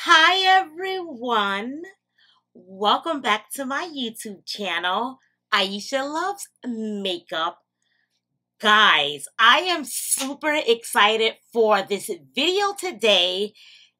Hi everyone. Welcome back to my YouTube channel, Ayesha Loves Makeup. Guys, I am super excited for this video today.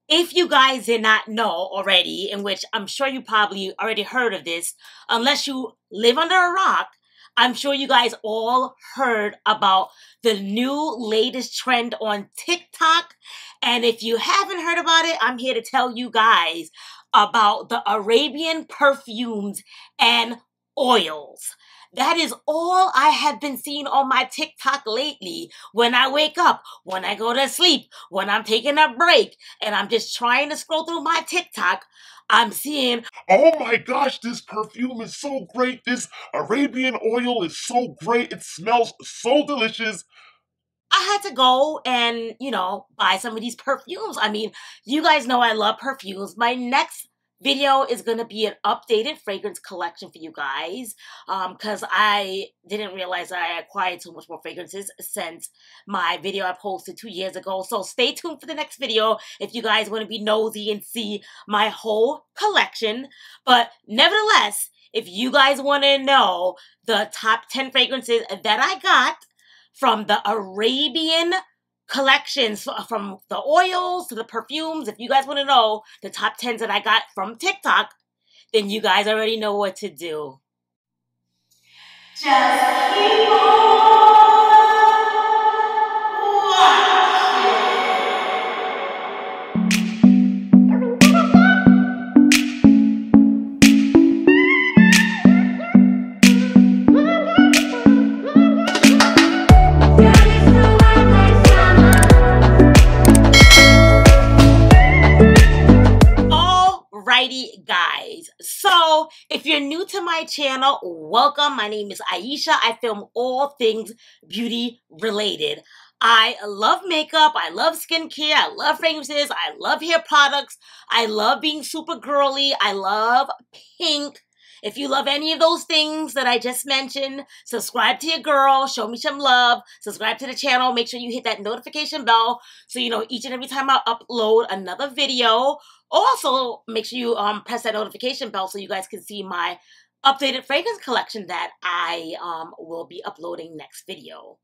If you guys did not know already, in which I'm sure you probably already heard of this, unless you live under a rock, I'm sure you guys all heard about the new latest trend on TikTok. And if you haven't heard about it, I'm here to tell you guys about the Arabian perfumes and oils. That is all I have been seeing on my TikTok lately. When I wake up, when I go to sleep, when I'm taking a break, and I'm just trying to scroll through my TikTok, I'm seeing, oh my gosh, this perfume is so great. This Arabian oil is so great. It smells so delicious. I had to go and, you know, buy some of these perfumes. I mean, you guys know I love perfumes. My next video is going to be an updated fragrance collection for you guys because um, I didn't realize I acquired so much more fragrances since my video I posted two years ago. So stay tuned for the next video if you guys want to be nosy and see my whole collection. But nevertheless, if you guys want to know the top 10 fragrances that I got from the Arabian collections uh, from the oils to the perfumes. If you guys want to know the top 10s that I got from TikTok, then you guys already know what to do. Just keep on. If you're new to my channel, welcome. My name is Ayesha. I film all things beauty related. I love makeup. I love skincare. I love fragrances. I love hair products. I love being super girly. I love pink. If you love any of those things that I just mentioned, subscribe to your girl, show me some love, subscribe to the channel, make sure you hit that notification bell so you know each and every time I upload another video. Also, make sure you um, press that notification bell so you guys can see my updated fragrance collection that I um, will be uploading next video.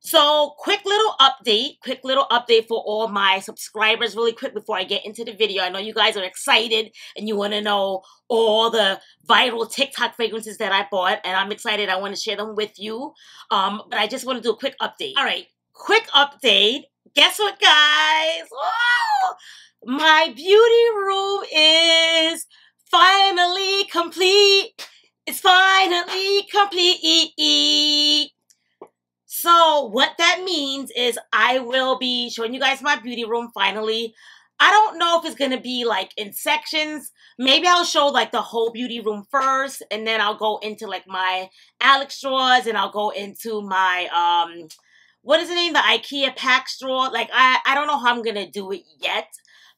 So, quick little update, quick little update for all my subscribers, really quick before I get into the video. I know you guys are excited and you want to know all the viral TikTok fragrances that I bought, and I'm excited. I want to share them with you. Um, but I just want to do a quick update. All right, quick update. Guess what, guys? My beauty room is finally complete. It's finally complete. So what that means is I will be showing you guys my beauty room finally. I don't know if it's going to be like in sections. Maybe I'll show like the whole beauty room first and then I'll go into like my Alex drawers and I'll go into my um what is the name the IKEA pack straw. Like I I don't know how I'm going to do it yet.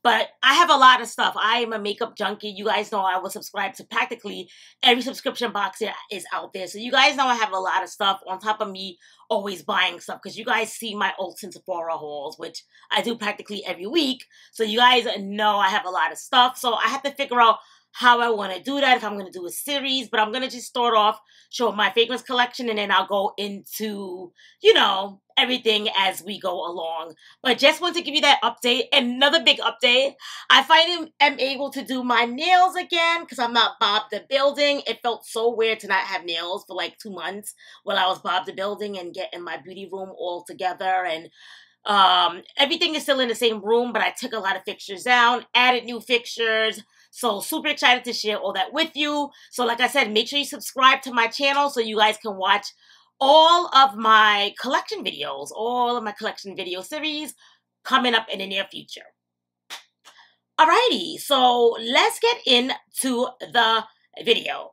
But I have a lot of stuff. I am a makeup junkie. You guys know I was subscribed to practically every subscription box that is out there. So you guys know I have a lot of stuff on top of me always buying stuff because you guys see my Ulta Sephora hauls, which I do practically every week. So you guys know I have a lot of stuff. So I have to figure out how I want to do that, if I'm going to do a series, but I'm going to just start off showing my fragrance collection and then I'll go into, you know, everything as we go along. But just want to give you that update. Another big update. I finally am able to do my nails again because I'm not Bob the Building. It felt so weird to not have nails for like two months while I was Bob the Building and getting my beauty room all together and um everything is still in the same room but i took a lot of fixtures down added new fixtures so super excited to share all that with you. So like I said, make sure you subscribe to my channel so you guys can watch all of my collection videos, all of my collection video series coming up in the near future. Alrighty, so let's get into the video.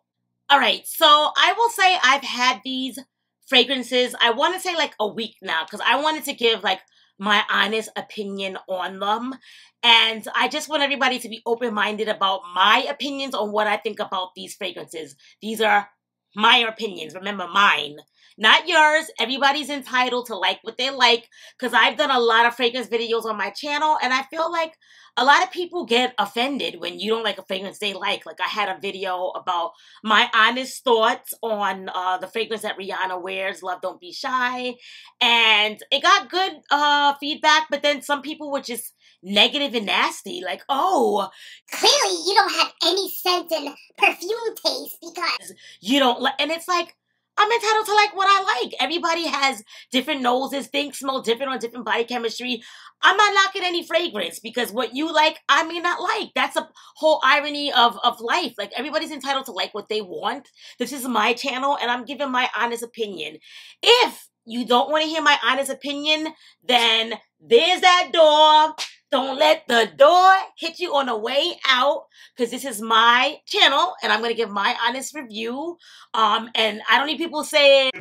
Alright, so I will say I've had these fragrances, I want to say like a week now, because I wanted to give like my honest opinion on them. And I just want everybody to be open minded about my opinions on what I think about these fragrances. These are my opinions. Remember, mine, not yours. Everybody's entitled to like what they like because I've done a lot of fragrance videos on my channel and I feel like a lot of people get offended when you don't like a fragrance they like. Like I had a video about my honest thoughts on uh, the fragrance that Rihanna wears, Love Don't Be Shy, and it got good uh, feedback. But then some people were just negative and nasty, like, "Oh, clearly you don't have any scent and perfume taste because you don't like," and it's like I'm entitled to like what I like. Everybody has different noses, things smell different on different body chemistry. I'm not knocking any fragrance because what you like, I may not like. That's a whole irony of, of life. Like everybody's entitled to like what they want. This is my channel and I'm giving my honest opinion. If you don't want to hear my honest opinion, then there's that door. Don't let the door hit you on the way out because this is my channel and I'm going to give my honest review. Um, and I don't need people saying,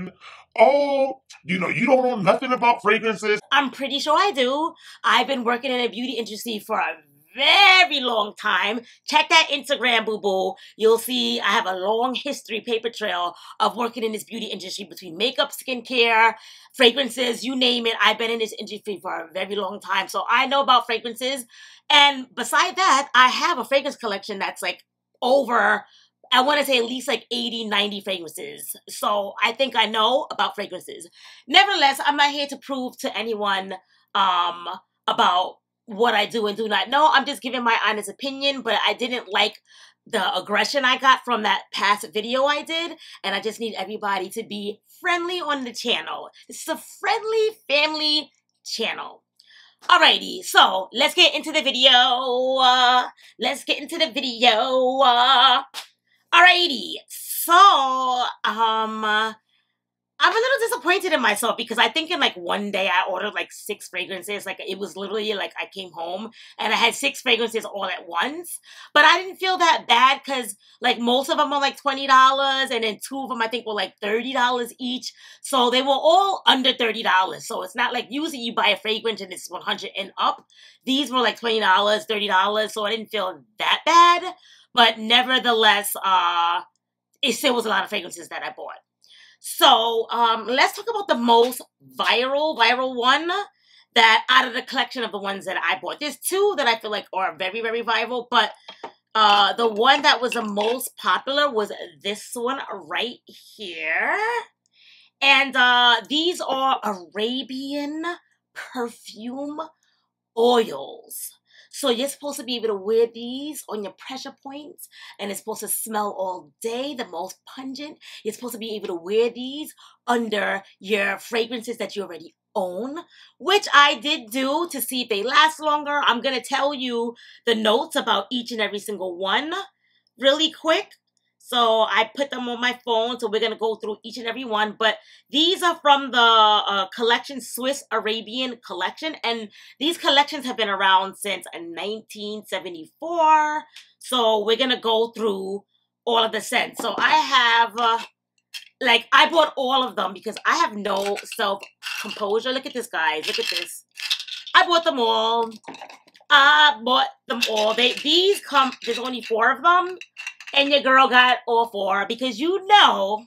Oh, you know, you don't know nothing about fragrances. I'm pretty sure I do. I've been working in the beauty industry for a very long time. Check that Instagram, boo boo. You'll see I have a long history, paper trail of working in this beauty industry between makeup, skincare, fragrances, you name it. I've been in this industry for a very long time. So I know about fragrances. And beside that, I have a fragrance collection that's like over I want to say at least like 80, 90 fragrances. So I think I know about fragrances. Nevertheless, I'm not here to prove to anyone um, about what I do and do not know. I'm just giving my honest opinion, but I didn't like the aggression I got from that past video I did, and I just need everybody to be friendly on the channel. This is a friendly family channel. Alrighty, so let's get into the video. Uh, let's get into the video. Uh, alrighty, so um, I'm a little disappointed in myself because I think in like one day I ordered like six fragrances. Like it was literally like I came home and I had six fragrances all at once. But I didn't feel that bad because like most of them are like $20 and then two of them I think were like $30 each. So they were all under $30. So it's not like usually you buy a fragrance and it's 100 and up. These were like $20, $30. So I didn't feel that bad. But nevertheless, uh, it still was a lot of fragrances that I bought. So um, let's talk about the most viral, viral one that out of the collection of the ones that I bought. There's two that I feel like are very, very viral, but uh, the one that was the most popular was this one right here. And uh, these are Arabian perfume oils. So you're supposed to be able to wear these on your pressure points and it's supposed to smell all day, the most pungent. You're supposed to be able to wear these under your fragrances that you already own, which I did do to see if they last longer. I'm going to tell you the notes about each and every single one really quick. So I put them on my phone. So we're going to go through each and every one. But these are from the uh, collection Swiss Arabian collection. And these collections have been around since 1974. So we're going to go through all of the scents. So I have, uh, like, I bought all of them because I have no self-composure. Look at this, guys. Look at this. I bought them all. I bought them all. They These come, there's only four of them and your girl got all four because you know,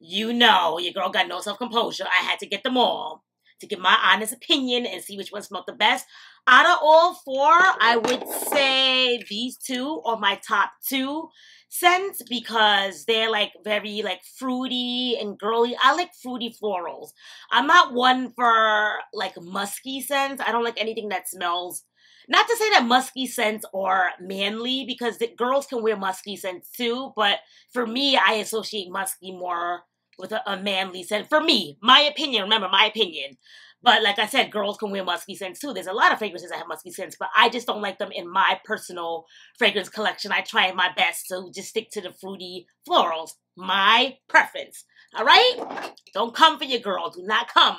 you know, your girl got no self composure. I had to get them all to give my honest opinion and see which one smelled the best. Out of all four, I would say these two are my top two scents because they're like very like fruity and girly. I like fruity florals. I'm not one for like musky scents. I don't like anything that smells not to say that musky scents are manly because the girls can wear musky scents too, but for me, I associate musky more with a, a manly scent. For me, my opinion, remember my opinion. But like I said, girls can wear musky scents too. There's a lot of fragrances that have musky scents, but I just don't like them in my personal fragrance collection. I try my best to just stick to the fruity florals. My preference. All right? Don't come for your girl. Do not come.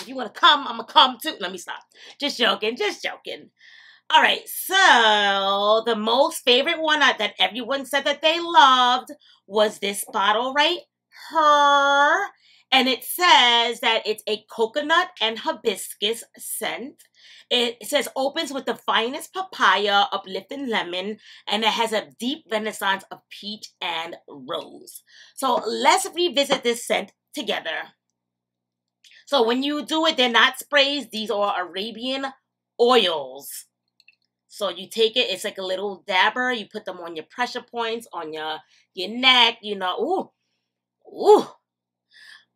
If you want to come, I'm going to come too. Let me stop. Just joking. Just joking. All right, so the most favorite one that everyone said that they loved was this bottle right her and it says that it's a coconut and hibiscus scent. It says opens with the finest papaya, uplifting lemon, and it has a deep renaissance of peach and rose. So let's revisit this scent together. So when you do it, they're not sprays. These are Arabian oils. So you take it, it's like a little dabber. You put them on your pressure points, on your your neck, you know. Ooh. Ooh.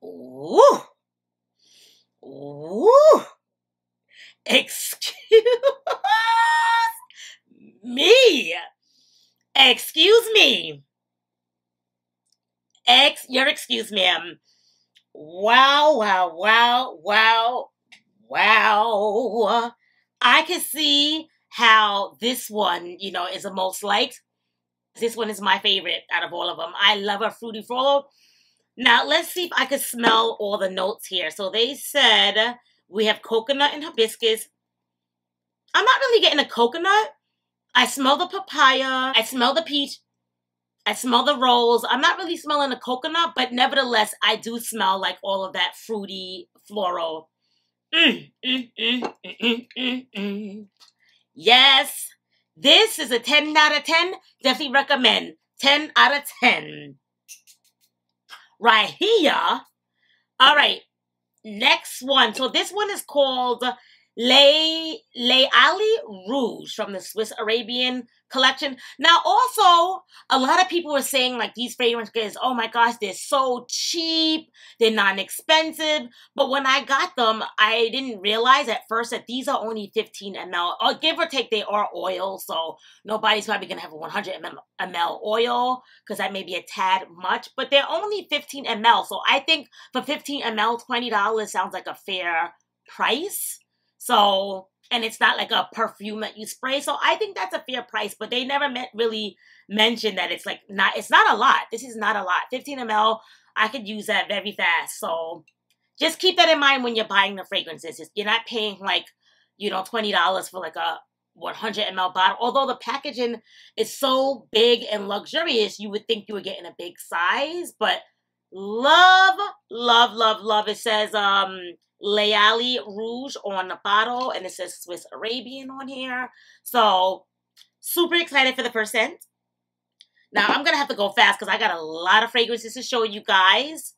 Ooh. Ooh. Excuse me. Excuse me. Ex, your excuse, ma'am. Wow, wow, wow, wow, wow. I can see how this one, you know, is the most liked. This one is my favorite out of all of them. I love a fruity frollo. Now, let's see if I can smell all the notes here. So they said we have coconut and hibiscus. I'm not really getting a coconut. I smell the papaya. I smell the peach. I smell the rose. I'm not really smelling the coconut, but nevertheless, I do smell like all of that fruity floral. Mm, mm, mm, mm, mm, mm. Yes, this is a 10 out of 10. Definitely recommend. 10 out of 10. Right here. All right. Next one. So this one is called Le Layali Rouge from the Swiss Arabian collection. Now, also, a lot of people were saying like these fragrances, oh my gosh, they're so cheap, they're non expensive. But when I got them, I didn't realize at first that these are only 15 ml, or uh, give or take, they are oil. So nobody's probably gonna have a 100 ml, ml oil because that may be a tad much, but they're only 15 ml. So I think for 15 ml, $20 sounds like a fair price. So, and it's not like a perfume that you spray. So I think that's a fair price, but they never meant really mentioned that it's like not, it's not a lot. This is not a lot. 15 ml, I could use that very fast. So just keep that in mind when you're buying the fragrances. You're not paying like, you know, $20 for like a 100 ml bottle. Although the packaging is so big and luxurious, you would think you were getting a big size, but love, love, love, love. It says, um, Layali Rouge on the bottle, and it says Swiss Arabian on here. So, super excited for the first scent. Now, I'm going to have to go fast because I got a lot of fragrances to show you guys.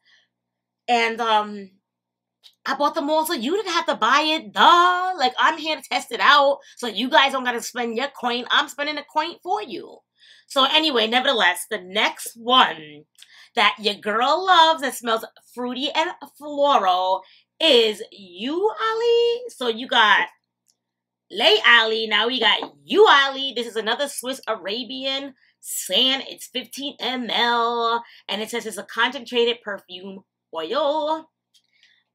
And, um, I bought them all so you didn't have to buy it, duh. Like, I'm here to test it out so you guys don't got to spend your coin. I'm spending a coin for you. So, anyway, nevertheless, the next one that your girl loves that smells fruity and floral is Yulali. So you got Layali. Now we got Yulali. This is another Swiss Arabian sand. It's 15 ml. And it says it's a concentrated perfume oil.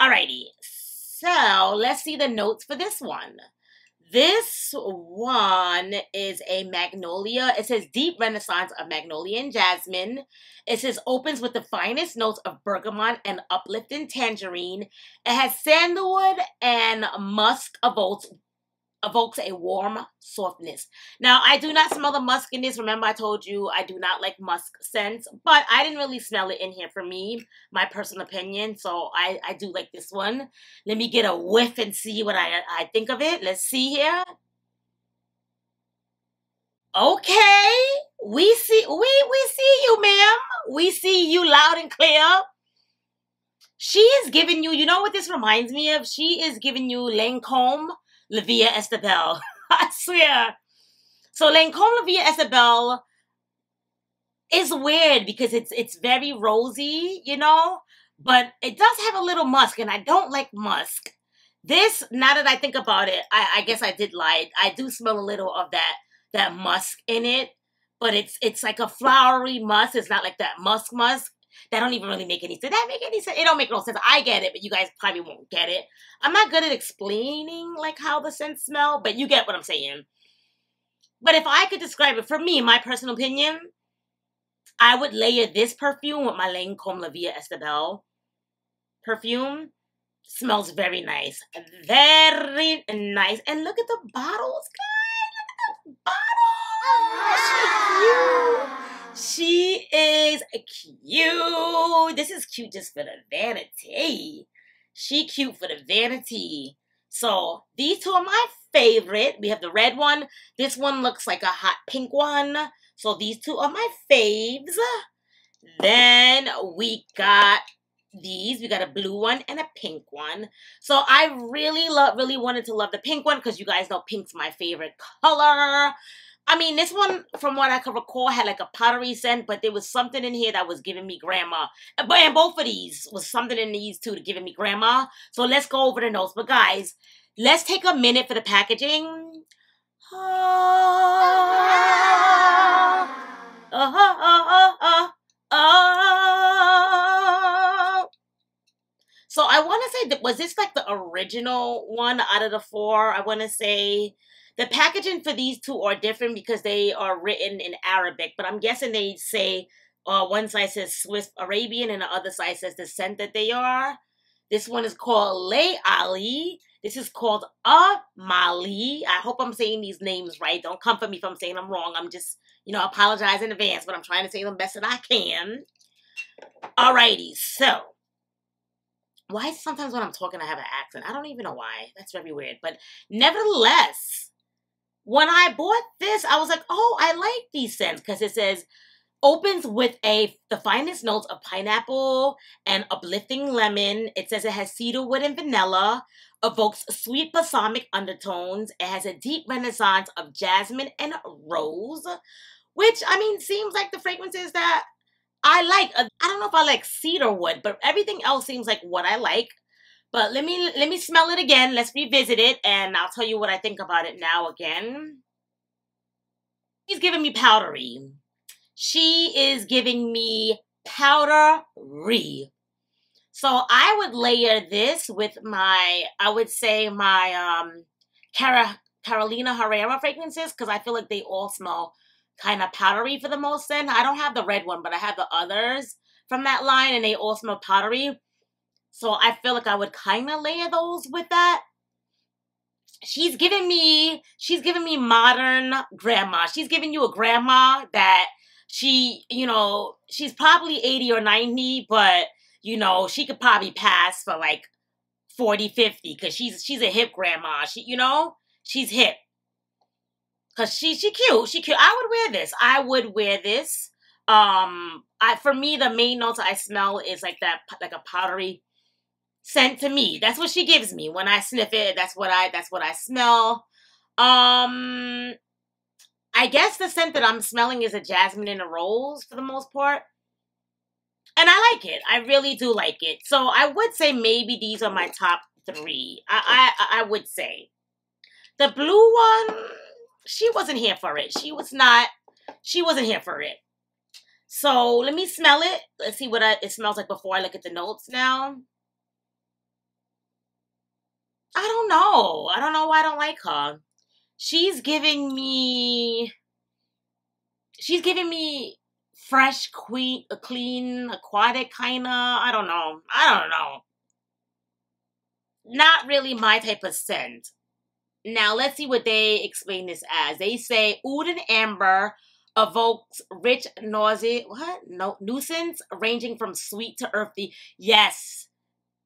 Alrighty. So let's see the notes for this one. This one is a magnolia. It says deep renaissance of magnolia and jasmine. It says opens with the finest notes of bergamot and uplifting tangerine. It has sandalwood and musk of evokes evokes a warm softness. Now, I do not smell the musk in this. Remember, I told you I do not like musk scents, but I didn't really smell it in here for me, my personal opinion. So I, I do like this one. Let me get a whiff and see what I, I think of it. Let's see here. Okay, we see we we see you, ma'am. We see you loud and clear. She is giving you, you know what this reminds me of? She is giving you Lancome La Estebel. I swear. So Lancome La Estebel is weird because it's it's very rosy, you know, but it does have a little musk, and I don't like musk. This, now that I think about it, I, I guess I did lie. I do smell a little of that that musk in it, but it's it's like a flowery musk. It's not like that musk musk. That don't even really make any sense. That make any sense? It don't make no sense. I get it, but you guys probably won't get it. I'm not good at explaining like how the scents smell, but you get what I'm saying. But if I could describe it for me, my personal opinion, I would layer this perfume with my Lancome La Vie Est Belle perfume. Smells very nice. Very nice. And look at the bottles, guys. Look at the bottles. Oh, she cute. She is cute. This is cute just for the vanity. She cute for the vanity. So these two are my favorite. We have the red one. This one looks like a hot pink one. So these two are my faves. Then we got these. We got a blue one and a pink one. So I really love, really wanted to love the pink one because you guys know pink's my favorite color. I mean, this one, from what I can recall, had like a pottery scent, but there was something in here that was giving me grandma. But and both of these was something in these two to giving me grandma. So let's go over the notes. But guys, let's take a minute for the packaging. Ah, ah, ah, so I want to say that was this like the original one out of the four? I want to say the packaging for these two are different because they are written in Arabic, but I'm guessing they say uh, one side says Swiss Arabian and the other side says the scent that they are. This one is called Le Ali. This is called Amaali. I hope I'm saying these names right. Don't come for me if I'm saying them wrong. I'm just, you know, apologize in advance, but I'm trying to say them best that I can. Alrighty, so why sometimes when I'm talking I have an accent? I don't even know why. That's very weird. But nevertheless, when I bought this, I was like, oh, I like these scents because it says opens with a the finest notes of pineapple and uplifting lemon. It says it has cedarwood and vanilla, evokes sweet balsamic undertones. It has a deep renaissance of jasmine and rose, which I mean seems like the fragrances that I like. Uh, I don't know if I like cedarwood, but everything else seems like what I like. But let me let me smell it again. Let's revisit it, and I'll tell you what I think about it now again. She's giving me powdery. She is giving me powdery. So I would layer this with my, I would say my um Cara, Carolina Herrera fragrances because I feel like they all smell kind of powdery for the most end. I don't have the red one, but I have the others from that line and they all smell powdery. So I feel like I would kind of layer those with that. She's giving me, she's giving me modern grandma. She's giving you a grandma that she, you know, she's probably 80 or 90, but, you know, she could probably pass for like 40, 50 because she's, she's a hip grandma. She, you know, she's hip. Cause she, she cute. She cute. I would wear this. I would wear this. Um, I, for me, the main notes I smell is like that, like a powdery scent to me. That's what she gives me when I sniff it. That's what I that's what I smell. Um I guess the scent that I'm smelling is a jasmine and a rose for the most part. And I like it. I really do like it. So I would say maybe these are my top three. I I, I would say. The blue one, she wasn't here for it. She was not, she wasn't here for it. So let me smell it. Let's see what I, it smells like before I look at the notes now. I don't know. I don't know why I don't like her. She's giving me she's giving me fresh, queen, clean, aquatic kind of. I don't know. I don't know. Not really my type of scent. Now let's see what they explain this as. They say oud and amber evokes rich nausea. What? No nuisance ranging from sweet to earthy. Yes,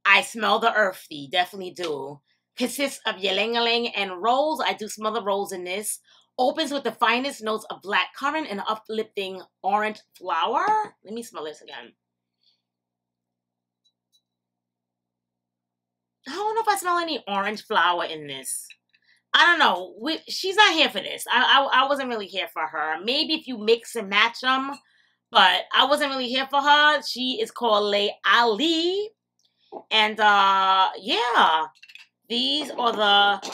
I smell the earthy. Definitely do consists of ylang and rolls. I do smell the rolls in this. Opens with the finest notes of black currant and uplifting orange flower. Let me smell this again. I don't know if I smell any orange flower in this. I don't know. We, she's not here for this. I, I, I wasn't really here for her. Maybe if you mix and match them, but I wasn't really here for her. She is called Le Ali. And uh yeah, these are the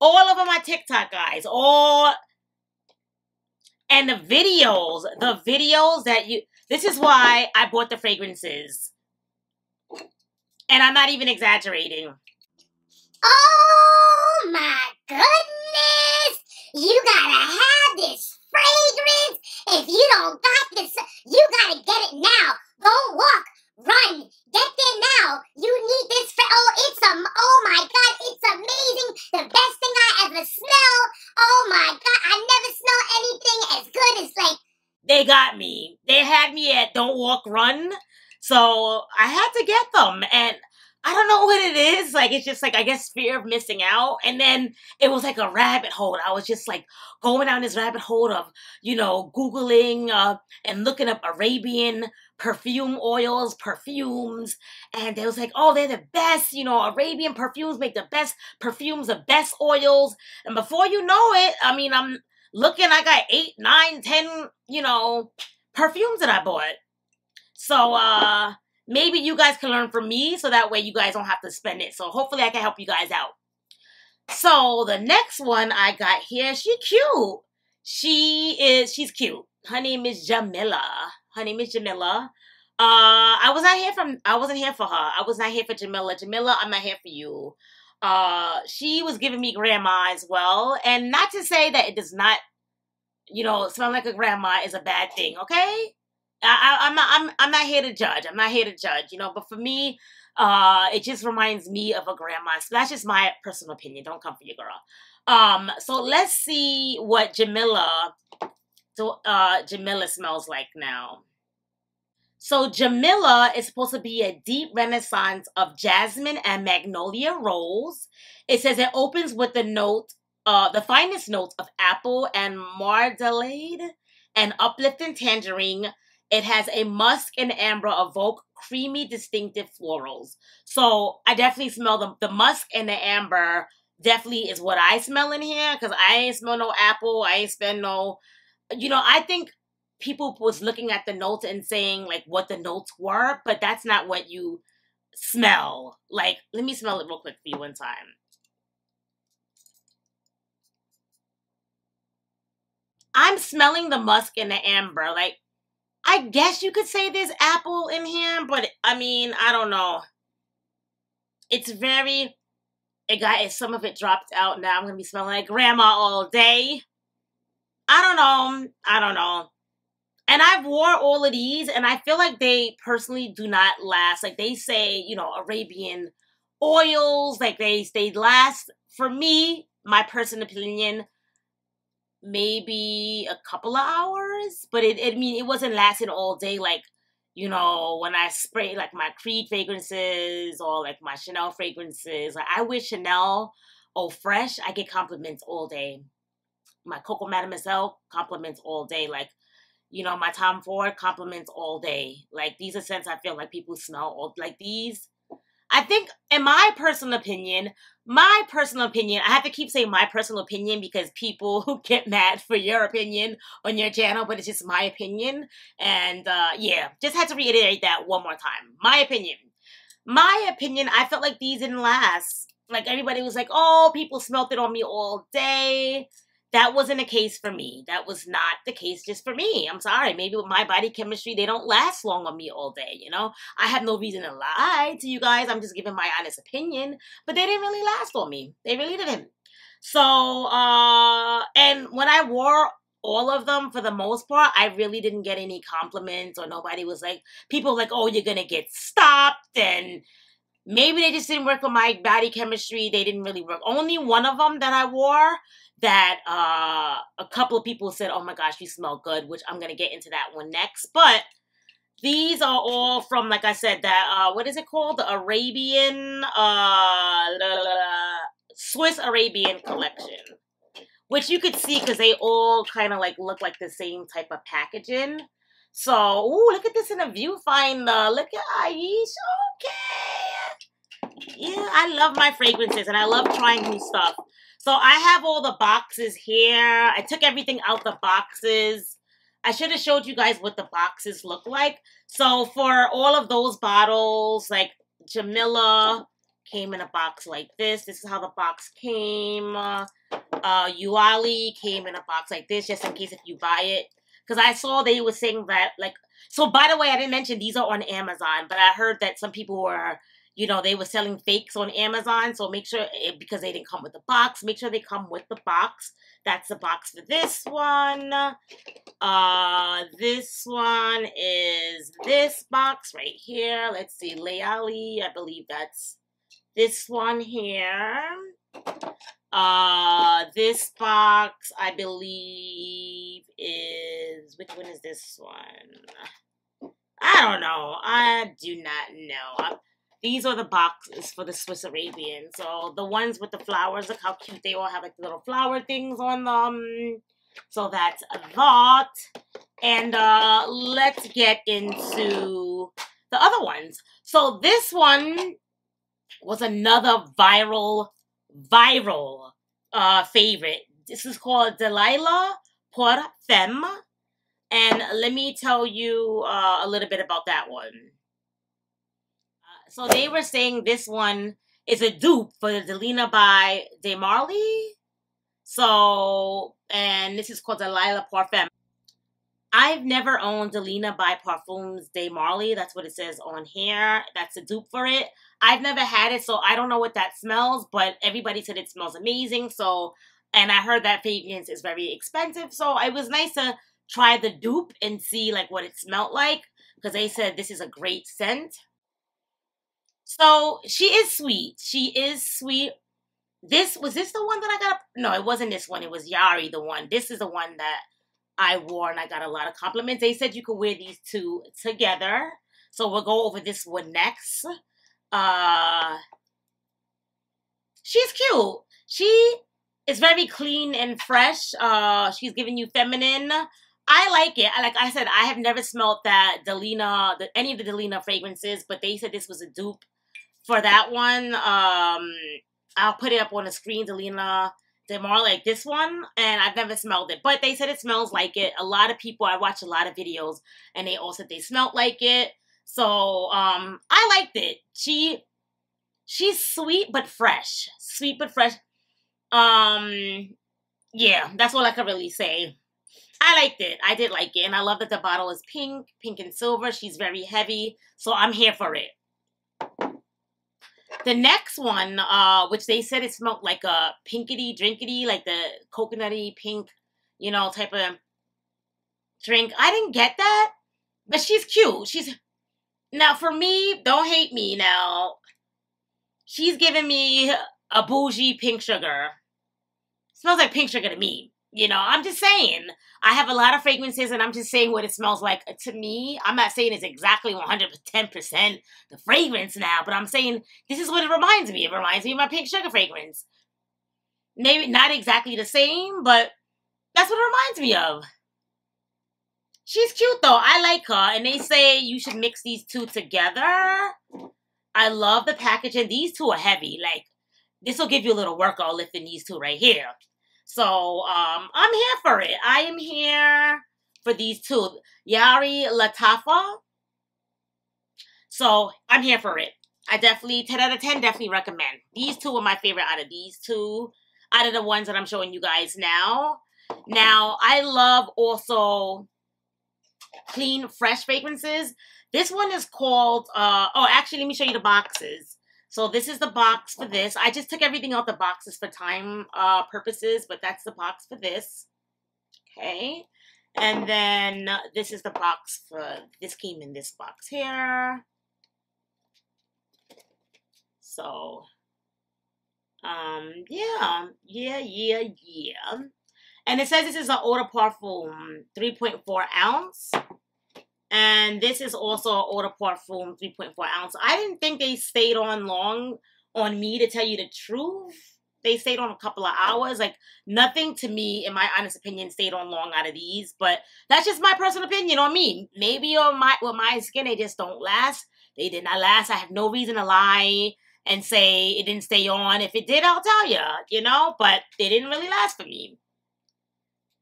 all them are TikTok guys. All and the videos, the videos that you this is why I bought the fragrances. And I'm not even exaggerating. Oh my goodness! You gotta have this fragrance. If you don't got this, you gotta get it now. Go walk Run! Get there now! You need this for oh it's a oh my god, it's amazing! The best thing I ever smelled! Oh my god, I never smelled anything as good as like They got me. They had me at Don't Walk Run. So I had to get them and I don't know what it is. Like it's just like I guess fear of missing out. And then it was like a rabbit hole. I was just like going down this rabbit hole of, you know, Googling uh, and looking up Arabian perfume oils, perfumes. And they was like, oh, they're the best, you know, Arabian perfumes make the best perfumes, the best oils. And before you know it, I mean, I'm looking, I got eight, nine, ten, you know, perfumes that I bought. So uh maybe you guys can learn from me so that way you guys don't have to spend it. So hopefully I can help you guys out. So the next one I got here, she cute. She is she's cute. Her name is Jamila. Her name is Jamila. Uh I was not here from I wasn't here for her. I was not here for Jamila. Jamila, I'm not here for you. Uh she was giving me grandma as well. And not to say that it does not, you know, smell like a grandma is a bad thing, okay? I, am not. I'm. I'm not here to judge. I'm not here to judge. You know. But for me, uh, it just reminds me of a grandma. So that's just my personal opinion. Don't come for your girl. Um. So let's see what Jamila, so uh, Jamila smells like now. So Jamila is supposed to be a deep renaissance of jasmine and magnolia rose. It says it opens with the note, uh, the finest notes of apple and marmalade and uplifting tangerine it has a musk and amber evoke creamy, distinctive florals. So I definitely smell the, the musk and the amber definitely is what I smell in here because I ain't smell no apple. I ain't smell no, you know, I think people was looking at the notes and saying like what the notes were, but that's not what you smell. Like, let me smell it real quick for you one time. I'm smelling the musk and the amber. Like, I guess you could say there's apple in here, but I mean, I don't know. It's very. It got some of it dropped out. Now I'm gonna be smelling like grandma all day. I don't know. I don't know. And I've wore all of these, and I feel like they personally do not last. Like they say, you know, Arabian oils, like they they last. For me, my personal opinion, maybe a couple of hours, but it, it I mean it wasn't lasting all day like you know when I spray like my Creed fragrances or like my Chanel fragrances. Like I wish Chanel oh fresh, I get compliments all day. My Coco Mademoiselle compliments all day. Like you know my Tom Ford compliments all day. Like these are scents I feel like people smell all like these I think, in my personal opinion, my personal opinion, I have to keep saying my personal opinion because people get mad for your opinion on your channel, but it's just my opinion. And uh, yeah, just had to reiterate that one more time. My opinion. My opinion, I felt like these didn't last. Like everybody was like, oh, people smelt it on me all day that wasn't a case for me. That was not the case just for me. I'm sorry. Maybe with my body chemistry, they don't last long on me all day, you know? I have no reason to lie to you guys. I'm just giving my honest opinion. But they didn't really last on me. They really didn't. So, uh, and when I wore all of them for the most part, I really didn't get any compliments or nobody was like, people like, oh, you're gonna get stopped and maybe they just didn't work with my body chemistry. They didn't really work. Only one of them that I wore that uh, a couple of people said, "Oh my gosh, you smell good," which I'm gonna get into that one next. But these are all from, like I said, that uh, what is it called? The Arabian, uh, Swiss Arabian collection, which you could see because they all kind of like look like the same type of packaging. So, ooh, look at this in a viewfinder. Look at Ayesha. Okay. Yeah, I love my fragrances and I love trying new stuff. So I have all the boxes here. I took everything out the boxes. I should have showed you guys what the boxes look like. So for all of those bottles, like Jamila came in a box like this. This is how the box came. Uh, Yulali came in a box like this, just in case if you buy it. Because I saw they were saying that, like, so by the way, I didn't mention these are on Amazon, but I heard that some people were you know, they were selling fakes on Amazon. So make sure, eh, because they didn't come with the box, make sure they come with the box. That's the box for this one. Uh, this one is this box right here. Let's see, Layali, I believe that's this one here. Uh, this box, I believe, is, which one is this one? I don't know. I do not know. These are the boxes for the Swiss Arabian. So the ones with the flowers, look how cute they all have like the little flower things on them. So that's that. And uh, let's get into the other ones. So this one was another viral, viral uh, favorite. This is called Delilah Pour Femme. And let me tell you uh, a little bit about that one. So they were saying this one is a dupe for the Delina by De Marly. So, and this is called Delilah Parfum. I've never owned Delina by Parfums de Marly. That's what it says on here. That's a dupe for it. I've never had it, so I don't know what that smells, but everybody said it smells amazing. So, and I heard that fragrance is very expensive. So it was nice to try the dupe and see like what it smelled like because they said this is a great scent. So she is sweet. She is sweet. This was this the one that I got? No, it wasn't this one. It was Yari the one. This is the one that I wore and I got a lot of compliments. They said you could wear these two together. So we'll go over this one next. Uh She's cute. She is very clean and fresh. Uh she's giving you feminine. I like it. Like I said, I have never smelled that Delina, the, any of the Delina fragrances, but they said this was a dupe for that one. Um I'll put it up on the screen, Delina more like this one, and I've never smelled it. But they said it smells like it. A lot of people, I watch a lot of videos, and they all said they smelled like it. So um, I liked it. She she's sweet but fresh. Sweet but fresh. Um yeah, that's all I can really say. I liked it. I did like it. And I love that the bottle is pink, pink and silver. She's very heavy. So I'm here for it. The next one, uh, which they said it smelled like a pinkety drinkety, like the coconutty pink, you know, type of drink. I didn't get that, but she's cute. She's now for me. Don't hate me now. She's giving me a bougie pink sugar. Smells like pink sugar to me. You know, I'm just saying. I have a lot of fragrances and I'm just saying what it smells like to me. I'm not saying it's exactly 110% the fragrance now, but I'm saying this is what it reminds me. It reminds me of my pink sugar fragrance. Maybe not exactly the same, but that's what it reminds me of. She's cute though. I like her. And they say you should mix these two together. I love the packaging. These two are heavy. Like, this will give you a little workout lifting these two right here. So um, I'm here for it. I am here for these two. Yara Lattafa. So I'm here for it. I definitely, 10 out of 10, definitely recommend. These two are my favorite out of these two, out of the ones that I'm showing you guys now. Now, I love also clean, fresh fragrances. This one is called, uh, oh, actually, let me show you the boxes. So this is the box for this. I just took everything out the boxes for time uh, purposes, but that's the box for this. Okay. And then this is the box for, this came in this box here. So, um, yeah, yeah, yeah, yeah. And it says this is an Eau de Parfum 3.4 ounce. And this is also Eau de Parfum 3.4 ounce. I didn't think they stayed on long on me, to tell you the truth. They stayed on a couple of hours. Like, nothing to me, in my honest opinion, stayed on long out of these. But that's just my personal opinion on me. Maybe on my with my skin, they just don't last. They did not last. I have no reason to lie and say it didn't stay on. If it did, I'll tell you, you know, but they didn't really last for me.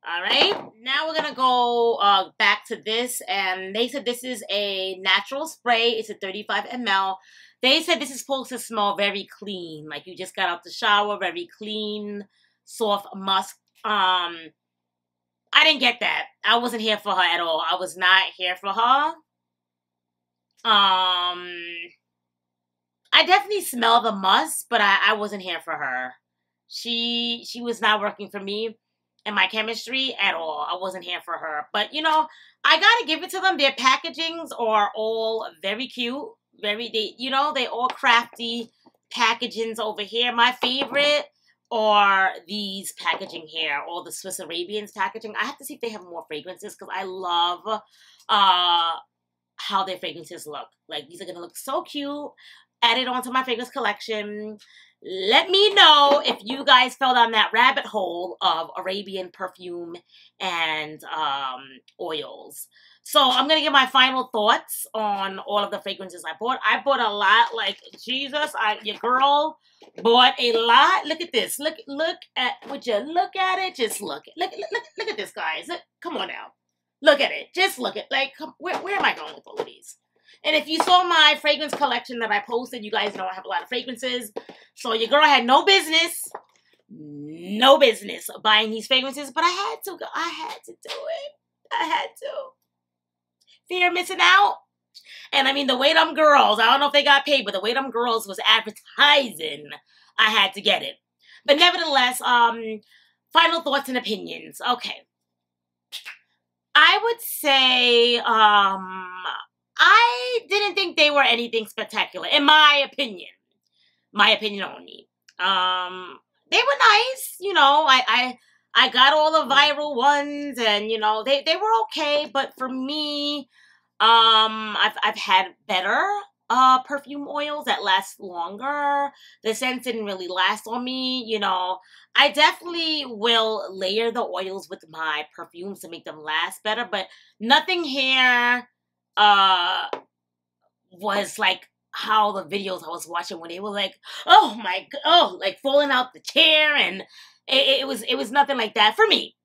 All right, now we're gonna go uh, back to this, and they said this is a natural spray. It's a 35 ml. They said this is supposed to smell very clean, like you just got out the shower, very clean, soft musk. Um, I didn't get that. I wasn't here for her at all. I was not here for her. Um, I definitely smell the musk, but I, I wasn't here for her. She she was not working for me in my chemistry at all. I wasn't here for her. But you know, I gotta give it to them. Their packagings are all very cute. Very they you know, they all crafty packagings over here. My favorite are these packaging here, all the Swiss Arabians packaging. I have to see if they have more fragrances because I love uh how their fragrances look. Like these are gonna look so cute added onto my fragrance collection. Let me know if you guys fell down that rabbit hole of Arabian perfume and um, oils. So I'm gonna give my final thoughts on all of the fragrances I bought. I bought a lot, like Jesus, I your girl bought a lot. Look at this. Look, look at would you look at it? Just look. Look, look, look, at this, guys. Look, come on now. Look at it. Just look at like come, where where am I going with all of these? And if you saw my fragrance collection that I posted, you guys know I have a lot of fragrances. So your girl had no business, no business buying these fragrances, but I had to. Go. I had to do it. I had to. Fear missing out. And I mean, the way them girls, I don't know if they got paid, but the way them girls was advertising, I had to get it. But nevertheless, um, final thoughts and opinions. Okay. I would say, um, I didn't think they were anything spectacular, in my opinion. My opinion only. Um, they were nice, you know. I, I, I got all the viral ones, and you know, they, they were okay. But for me, um, I've I've had better uh perfume oils that last longer. The scent didn't really last on me, you know. I definitely will layer the oils with my perfumes to make them last better, but nothing here uh was like how the videos I was watching when they were like, oh my oh, like falling out the chair, and it, it was it was nothing like that for me,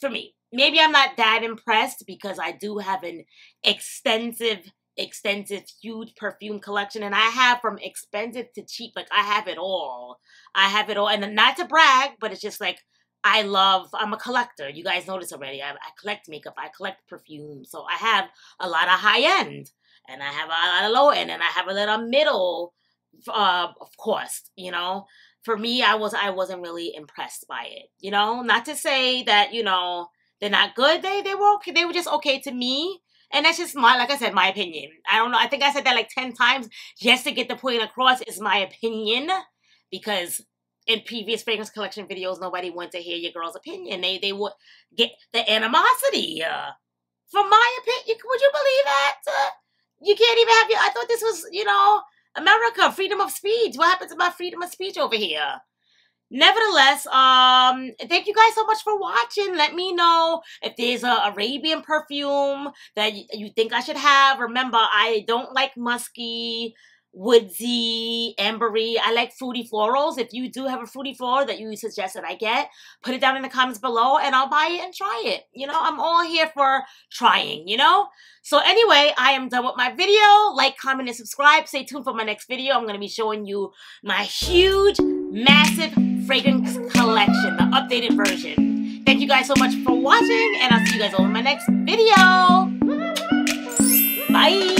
for me maybe I'm not that impressed because I do have an extensive, extensive, huge perfume collection, and I have from expensive to cheap. Like I have it all. I have it all, and not to brag, but it's just like I love. I'm a collector. You guys this already. I, I collect makeup. I collect perfume. So I have a lot of high end, and I have a lot of low end, and I have a little middle, uh, of course. You know for me i was i wasn't really impressed by it you know not to say that you know they're not good. They they were okay. They were just okay to me. And that's just my, like I said, my opinion. I don't know. I think I said that like 10 times just to get the point across is my opinion. Because in previous fragrance collection videos, nobody wanted to hear your girl's opinion. They they would get the animosity. Uh, from my opinion, would you believe that? Uh, you can't even have your, I thought this was, you know, America, freedom of speech. What happened to my freedom of speech over here? Nevertheless, um, thank you guys so much for watching. Let me know if there's a Arabian perfume that you think I should have. Remember, I don't like musky, woodsy, ambery. I like fruity florals. If you do have a fruity floral that you suggest that I get, put it down in the comments below and I'll buy it and try it. You know, I'm all here for trying, you know? So anyway, I am done with my video. Like, comment, and subscribe. Stay tuned for my next video. I'm going to be showing you my huge, massive fragrance collection, the updated version. Thank you guys so much for watching, and I'll see you guys all in my next video. Bye!